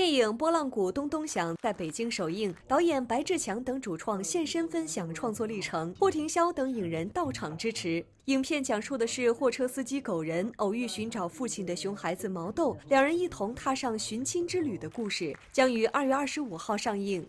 电影《波浪鼓咚咚响》在北京首映，导演白志强等主创现身分享创作历程，霍廷霄等影人到场支持。影片讲述的是货车司机狗人偶遇寻找父亲的熊孩子毛豆，两人一同踏上寻亲之旅的故事，将于二月二十五号上映。